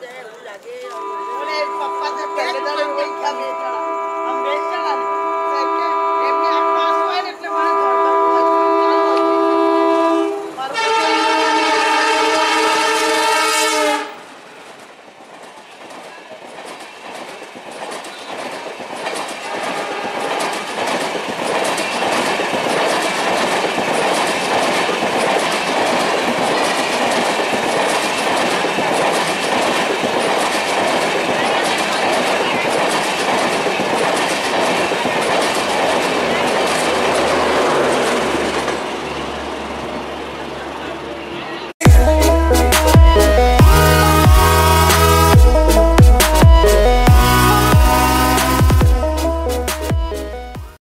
mate, un.